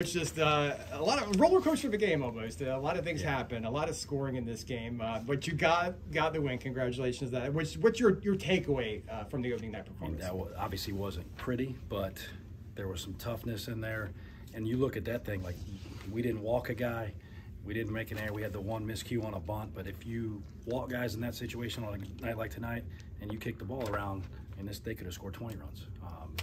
It's just uh, a lot of roller coaster of a game almost. A lot of things happen, a lot of scoring in this game, uh, but you got got the win. Congratulations! That. What's what's your your takeaway uh, from the opening night I mean, performance? that obviously wasn't pretty, but there was some toughness in there. And you look at that thing, like we didn't walk a guy, we didn't make an error. We had the one miscue on a bunt, but if you walk guys in that situation on a night like tonight, and you kick the ball around, and this they could have scored 20 runs. Um,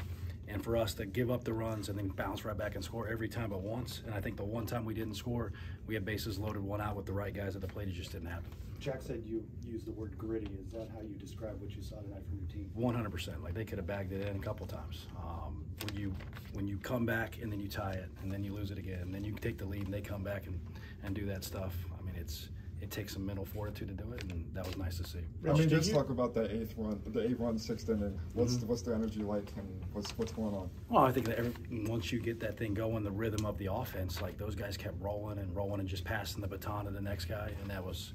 and for us to give up the runs and then bounce right back and score every time but once, and I think the one time we didn't score, we had bases loaded, one out with the right guys at the plate. It just didn't happen. Jack said you used the word gritty. Is that how you describe what you saw tonight from your team? One hundred percent. Like they could have bagged it in a couple times. Um, when you when you come back and then you tie it and then you lose it again, and then you take the lead and they come back and, and do that stuff. I mean, it's it takes some mental fortitude to do it, and that was nice to see. I mean, just you- talk about that eighth run, the eighth run, sixth inning. What's Mm-hmm. the, what's the energy like, and what's what's going on? Well, I think that every, once you get that thing going, the rhythm of the offense, like those guys kept rolling and rolling and just passing the baton to the next guy, and that was,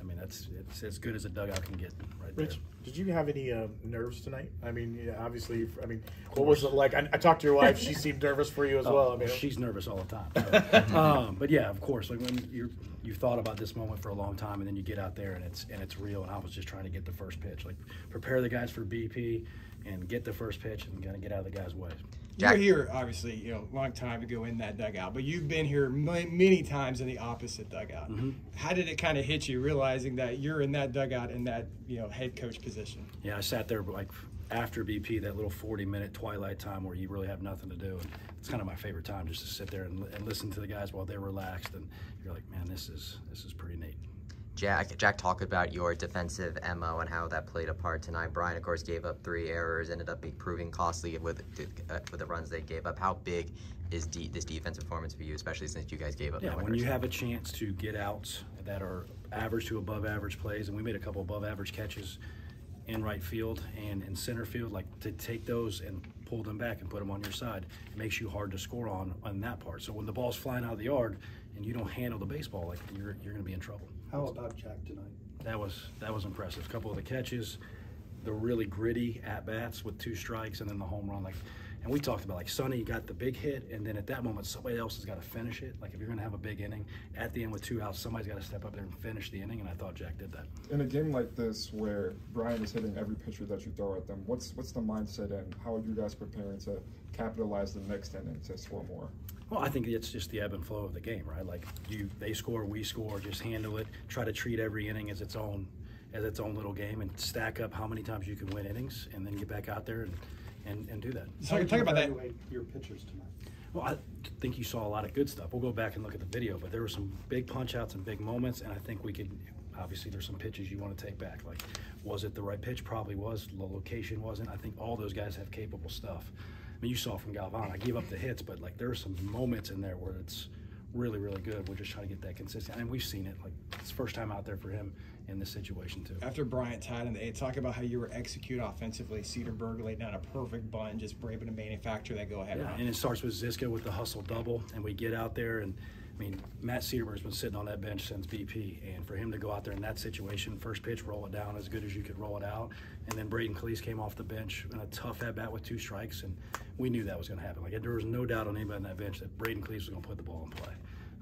I mean, that's it's as good as a dugout can get right there. Rich, did you have any uh, nerves tonight? I mean, yeah, obviously, I mean, what was it like? I, I talked to your wife; she seemed nervous for you as well. I mean, Oh, she's nervous all the time. So, um, but yeah, of course, like when you you thought about this moment for a long time, and then you get out there and it's and it's real. And I was just trying to get the first pitch, like prepare the guys for BP and get the first pitch and kind of get out of the guy's way. You're here, obviously, you know, a long time ago in that dugout, but you've been here ma- many times in the opposite dugout. Mm-hmm. How did it kind of hit you, realizing that you're in that dugout in that you know head coach position? Yeah, I sat there like after BP, that little 40 minute twilight time where you really have nothing to do. And it's kind of my favorite time just to sit there and, and listen to the guys while they're relaxed. And you're like, man, this is this is pretty neat. Jack, Jack talked about your defensive MO and how that played a part tonight. Bryant, of course, gave up three errors, ended up proving costly with uh, with the runs they gave up. How big is de- this defensive performance for you, especially since you guys gave up? Yeah, when you have a chance to get outs that are average to above average plays, and we made a couple above average catches in right field and in center field, like to take those and pull them back and put them on your side, it makes you hard to score on on that part. So when the ball's flying out of the yard and you don't handle the baseball, like you're you're going to be in trouble. How about Jack tonight? That was that was impressive. A couple of the catches, the really gritty at bats with two strikes, and then the home run. Like, and we talked about like Sonny got the big hit, and then at that moment somebody else has got to finish it. Like if you're going to have a big inning at the end with two outs, somebody's got to step up there and finish the inning. And I thought Jack did that. In a game like this, where Bryant is hitting every pitcher that you throw at them, what's what's the mindset, and how are you guys preparing to capitalize the next inning to score more? Well, I think it's just the ebb and flow of the game, right? Like you, they score, we score. Just handle it. Try to treat every inning as its own, as its own little game, and stack up how many times you can win innings, and then get back out there and and, and do that. So How talk about that. your pitchers tonight. Well, I think you saw a lot of good stuff. We'll go back and look at the video, but there were some big punch outs and big moments, and I think we could. Obviously, there's some pitches you want to take back. Like, was it the right pitch? Probably was. The location wasn't. I think all those guys have capable stuff. I mean, you saw from Galvan. I gave up the hits, but like there are some moments in there where it's really, really good. We're just trying to get that consistent, and we've seen it. Like it's first time out there for him in this situation too. After Bryant tied in the eighth, talk about how you were execute offensively. Cedarburg laid down a perfect bunt, just were able to manufacture that go ahead Yeah, and it starts with Ziska with the hustle double, and we get out there, and I mean, Matt Cedarberg's been sitting on that bench since BP, and for him to go out there in that situation, first pitch, roll it down as good as you could roll it out, and then Braden Cleese came off the bench in a tough at bat with two strikes, and we knew that was going to happen. Like there was no doubt on anybody on that bench that Braden Cleese was going to put the ball in play.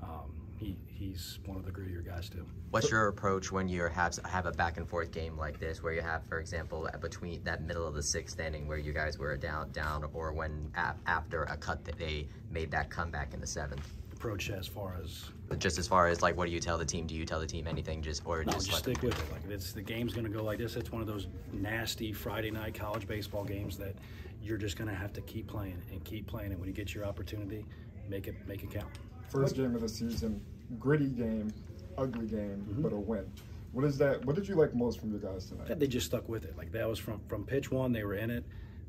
Um, he he's one of the grittier guys too. What's your approach when you have have a back and forth game like this, where you have, for example, between that middle of the sixth inning where you guys were down, down, or when after a cut that they made that comeback in the seventh? Approach as far as Just as far as like, what do you tell the team? Do you tell the team anything? Just or No, just, just stick with it. Like it's the game's going to go like this. It's one of those nasty Friday night college baseball games that you're just going to have to keep playing and keep playing. And when you get your opportunity, make it make it count. First game of the season, gritty game, ugly game, Mm-hmm. but a win. What is that? What did you like most from your guys tonight? They just stuck with it. Like that was from from pitch one. They were in it.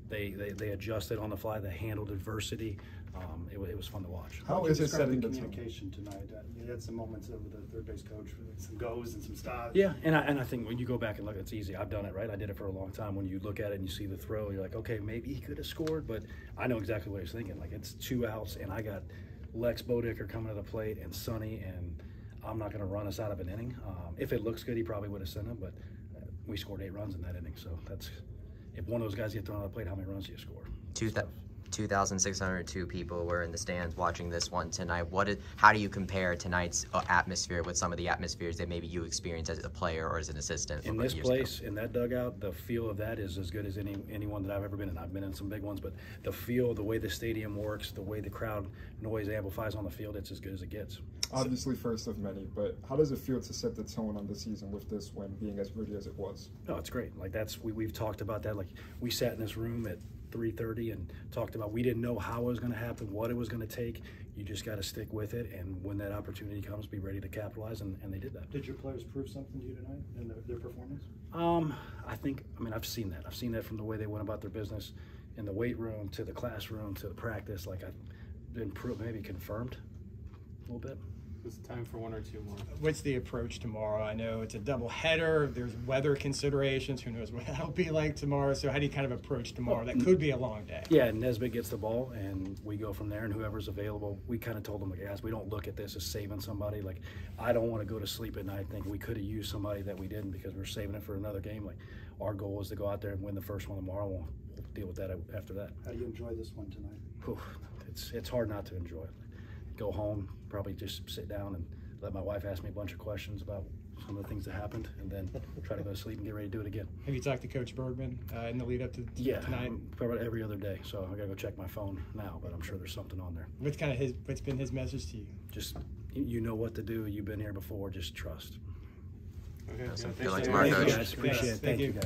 They they, they adjusted on the fly. They handled adversity. Um, it, wa- it was fun to watch. How Would you it setting the the tone? communication tonight? Uh, you had some moments with the third base coach, with some goes and some stops. Yeah, and I, and I think when you go back and look, it's easy. I've done it, right? I did it for a long time. When you look at it and you see the throw, you're like, okay, maybe he could have scored, but I know exactly what he's thinking. Like it's two outs, and I got Lex Bodicker coming to the plate and Sonny, and I'm not going to run us out of an inning. Um, if it looks good, he probably would have sent him, but we scored eight runs in that inning, so that's if one of those guys get thrown on the plate, how many runs do you score? Two, th- 2,602 people were in the stands watching this one tonight. What is, how do you compare tonight's uh, atmosphere with some of the atmospheres that maybe you experienced as a player or as an assistant? in this years ago? place, in that dugout, the feel of that is as good as any anyone that I've ever been in. I've been in some big ones, but the feel, the way the stadium works, the way the crowd noise amplifies on the field, it's as good as it gets. Obviously, first of many, but how does it feel to set the tone on the season with this win being as gritty as it was? No, it's great. Like that's we we've talked about that. Like we sat in this room at 3:30 and talked about we didn't know how it was going to happen, what it was going to take. You just got to stick with it, and when that opportunity comes, be ready to capitalize, and, and they did that. Did your players prove something to you tonight in their, their performance? Um, I think, I mean, I've seen that. I've seen that from the way they went about their business in the weight room to the classroom to the practice. Like I've been pro- maybe confirmed a little bit. It's time for one or two more. What's the approach tomorrow? I know it's a double header. There's weather considerations. Who knows what that'll be like tomorrow? So how do you kind of approach tomorrow? That could be a long day. Yeah, and Nesbitt gets the ball, and we go from there, and whoever's available, we kind of told them, like, guys, we don't look at this as saving somebody. Like, I don't want to go to sleep at night thinking we could have used somebody that we didn't because we're saving it for another game. Like, our goal is to go out there and win the first one tomorrow. We'll, we'll deal with that after that. How do you enjoy this one tonight? Whew, it's it's hard not to enjoy it. Go home, probably just sit down and let my wife ask me a bunch of questions about some of the things that happened, and then try to go to sleep and get ready to do it again. Have you talked to Coach Bergman uh, in the lead up to to Yeah, tonight? probably every other day. So I gotta go check my phone now, but I'm sure there's something on there. What's kind of his? What's been his message to you? Just you- you know what to do. You've been here before. Just trust. Okay. Awesome. yeah, Good luck thanks, tomorrow, Thank you, guys. Appreciate it. Yes, Thank you, guys.